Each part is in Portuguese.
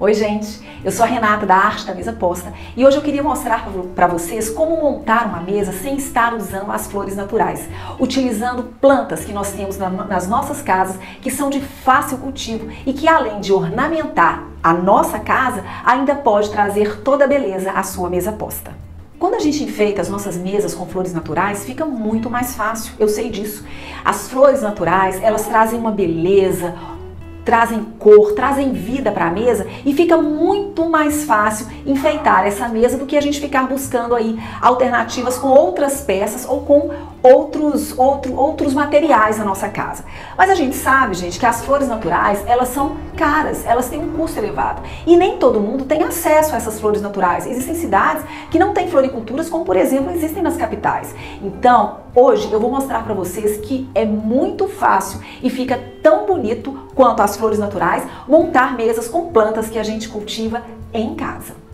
Oi gente, eu sou a Renata da Arte da Mesa Posta e hoje eu queria mostrar para vocês como montar uma mesa sem estar usando as flores naturais, utilizando plantas que nós temos nas nossas casas que são de fácil cultivo e que além de ornamentar a nossa casa, ainda pode trazer toda a beleza à sua mesa posta. Quando a gente enfeita as nossas mesas com flores naturais, fica muito mais fácil, eu sei disso. As flores naturais, elas trazem uma beleza, trazem cor, trazem vida para a mesa e fica muito mais fácil enfeitar essa mesa do que a gente ficar buscando aí alternativas com outras peças ou com outros, outro, outros materiais na nossa casa. Mas a gente sabe, gente, que as flores naturais, elas são caras, elas têm um custo elevado. E nem todo mundo tem acesso a essas flores naturais. Existem cidades que não têm floriculturas, como por exemplo existem nas capitais. Então, hoje eu vou mostrar para vocês que é muito fácil e fica tão bonito quanto as flores naturais montar mesas com plantas que a gente cultiva em casa.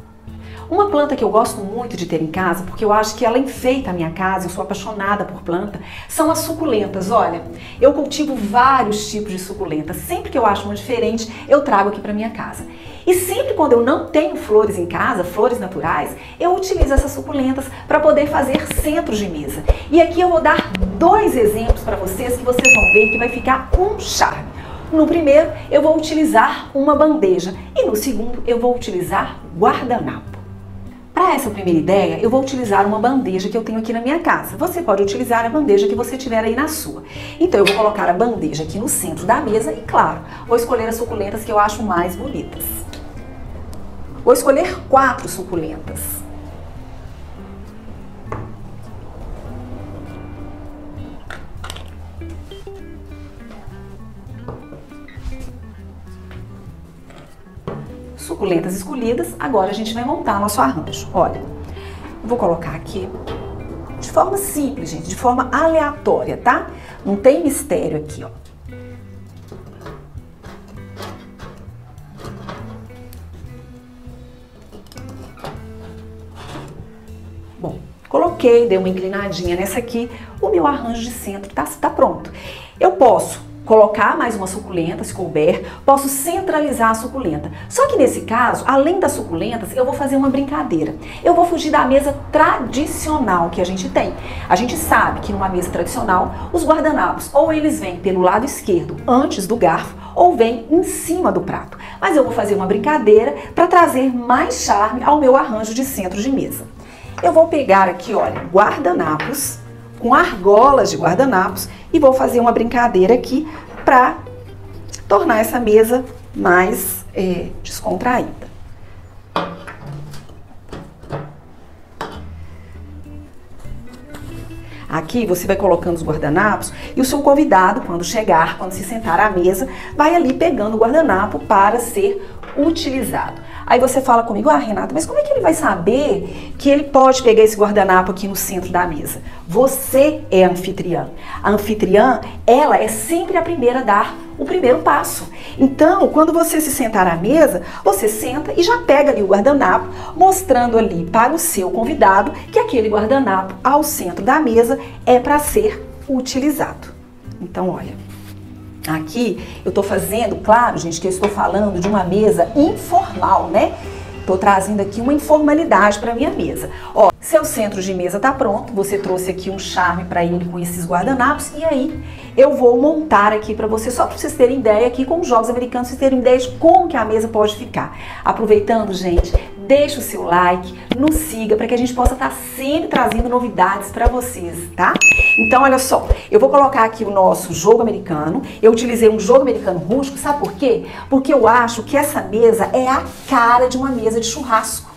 Uma planta que eu gosto muito de ter em casa, porque eu acho que ela enfeita a minha casa, eu sou apaixonada por planta, são as suculentas. Olha, eu cultivo vários tipos de suculentas. Sempre que eu acho uma diferente, eu trago aqui para minha casa. E sempre quando eu não tenho flores em casa, flores naturais, eu utilizo essas suculentas para poder fazer centros de mesa. E aqui eu vou dar dois exemplos para vocês que vocês vão ver que vai ficar um charme. No primeiro, eu vou utilizar uma bandeja e no segundo, eu vou utilizar guardanapo. Para essa primeira ideia, eu vou utilizar uma bandeja que eu tenho aqui na minha casa. Você pode utilizar a bandeja que você tiver aí na sua. Então eu vou colocar a bandeja aqui no centro da mesa e, claro, vou escolher as suculentas que eu acho mais bonitas. Vou escolher quatro suculentas. Suculentas escolhidas, agora a gente vai montar nosso arranjo. Olha, vou colocar aqui de forma simples, gente, de forma aleatória, tá? Não tem mistério aqui, ó. Bom, coloquei, dei uma inclinadinha nessa aqui, o meu arranjo de centro tá, tá pronto. Eu posso colocar mais uma suculenta, se couber, posso centralizar a suculenta. Só que nesse caso, além das suculentas, eu vou fazer uma brincadeira. Eu vou fugir da mesa tradicional que a gente tem. A gente sabe que numa mesa tradicional, os guardanapos ou eles vêm pelo lado esquerdo, antes do garfo, ou vêm em cima do prato. Mas eu vou fazer uma brincadeira para trazer mais charme ao meu arranjo de centro de mesa. Eu vou pegar aqui, olha, guardanapos com argolas de guardanapos e vou fazer uma brincadeira aqui para tornar essa mesa mais é, descontraída. Aqui você vai colocando os guardanapos e o seu convidado, quando chegar, quando se sentar à mesa, vai ali pegando o guardanapo para ser utilizado. Aí você fala comigo, ah, Renata, mas como é que ele vai saber que ele pode pegar esse guardanapo aqui no centro da mesa? Você é anfitriã. A anfitriã, ela é sempre a primeira a dar o primeiro passo. Então, quando você se sentar à mesa, você senta e já pega ali o guardanapo, mostrando ali para o seu convidado que aquele guardanapo ao centro da mesa é para ser utilizado. Então, olha, Aqui eu estou fazendo, claro, gente, que eu estou falando de uma mesa informal, né? Estou trazendo aqui uma informalidade para minha mesa. Ó, seu centro de mesa está pronto, você trouxe aqui um charme para ele com esses guardanapos e aí eu vou montar aqui para você, só para vocês terem ideia aqui com os jogos americanos, vocês terem ideia de como que a mesa pode ficar. Aproveitando, gente, deixa o seu like, nos siga para que a gente possa estar tá sempre trazendo novidades para vocês, tá? Então, olha só, eu vou colocar aqui o nosso jogo americano. Eu utilizei um jogo americano rústico, sabe por quê? Porque eu acho que essa mesa é a cara de uma mesa de churrasco.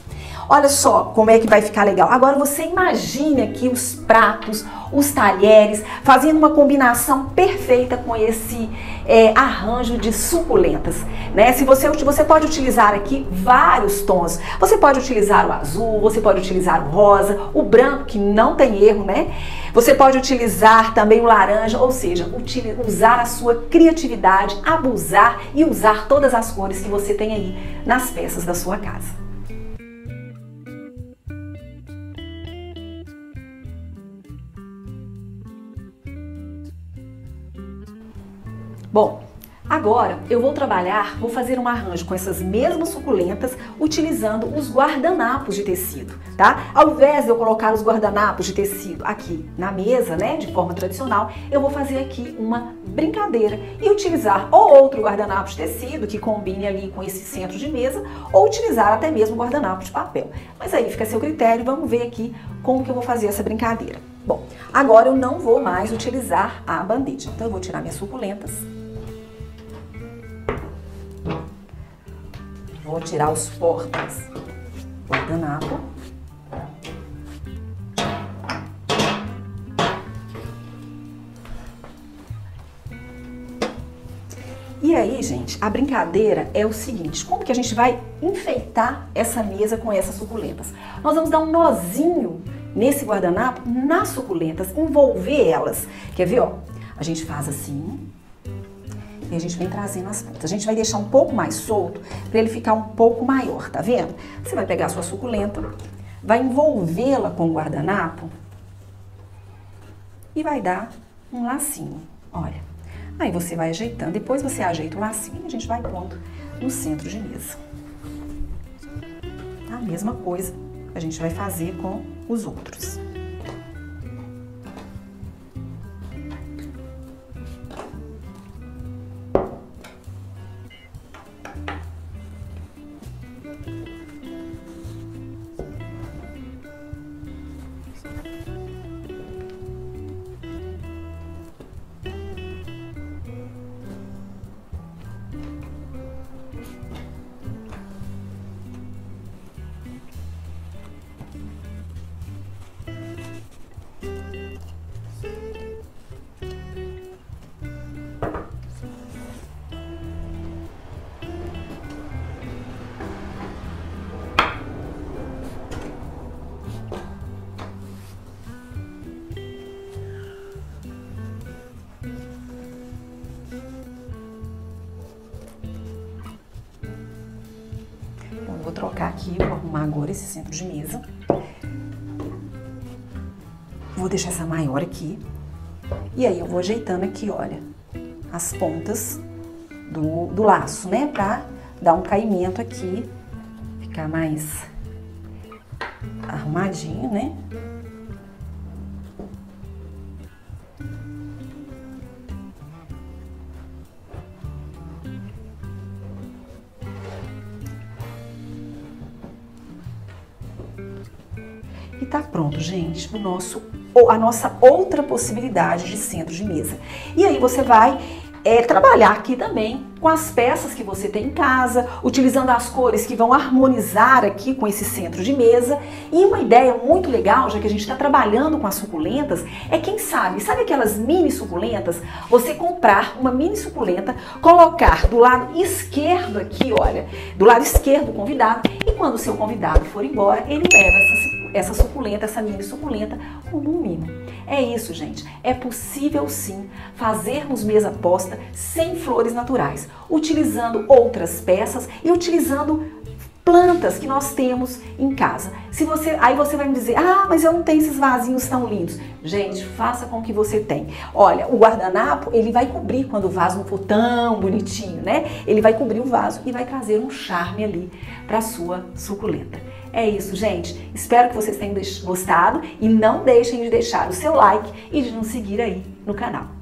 Olha só como é que vai ficar legal. Agora você imagine aqui os pratos, os talheres, fazendo uma combinação perfeita com esse é, arranjo de suculentas. Né? Se você, você pode utilizar aqui vários tons. Você pode utilizar o azul, você pode utilizar o rosa, o branco, que não tem erro, né? Você pode utilizar também o laranja, ou seja, usar a sua criatividade, abusar e usar todas as cores que você tem aí nas peças da sua casa. Bom, Agora eu vou trabalhar, vou fazer um arranjo com essas mesmas suculentas utilizando os guardanapos de tecido, tá? Ao invés de eu colocar os guardanapos de tecido aqui na mesa, né, de forma tradicional, eu vou fazer aqui uma brincadeira e utilizar ou outro guardanapo de tecido que combine ali com esse centro de mesa ou utilizar até mesmo guardanapo de papel. Mas aí fica a seu critério, vamos ver aqui como que eu vou fazer essa brincadeira. Bom, agora eu não vou mais utilizar a bandeja, então eu vou tirar minhas suculentas Vou tirar os portas guardanapo. E aí, gente, a brincadeira é o seguinte, como que a gente vai enfeitar essa mesa com essas suculentas? Nós vamos dar um nozinho nesse guardanapo nas suculentas, envolver elas. Quer ver, ó? A gente faz assim, e a gente vem trazendo as pontas. A gente vai deixar um pouco mais solto para ele ficar um pouco maior, tá vendo? Você vai pegar a sua suculenta, vai envolvê-la com o guardanapo e vai dar um lacinho, olha. Aí você vai ajeitando, depois você ajeita o lacinho e a gente vai pondo no centro de mesa. A mesma coisa a gente vai fazer com os outros. Vou trocar aqui, vou arrumar agora esse centro de mesa. Vou deixar essa maior aqui. E aí eu vou ajeitando aqui, olha, as pontas do, do laço, né? Pra dar um caimento aqui, ficar mais arrumadinho, né? E tá pronto, gente, o nosso, a nossa outra possibilidade de centro de mesa. E aí você vai é, trabalhar aqui também com as peças que você tem em casa, utilizando as cores que vão harmonizar aqui com esse centro de mesa. E uma ideia muito legal, já que a gente está trabalhando com as suculentas, é quem sabe, sabe aquelas mini suculentas? Você comprar uma mini suculenta, colocar do lado esquerdo aqui, olha, do lado esquerdo do convidado, e quando o seu convidado for embora, ele leva essa suculenta, essa mini suculenta, como um mimo. É isso, gente. É possível sim fazermos mesa posta sem flores naturais, utilizando outras peças e utilizando plantas que nós temos em casa. Se você, aí você vai me dizer: "Ah, mas eu não tenho esses vasinhos tão lindos". Gente, faça com o que você tem. Olha, o guardanapo, ele vai cobrir quando o vaso não for tão bonitinho, né? Ele vai cobrir o vaso e vai trazer um charme ali para sua suculenta. É isso, gente. Espero que vocês tenham gostado e não deixem de deixar o seu like e de nos seguir aí no canal.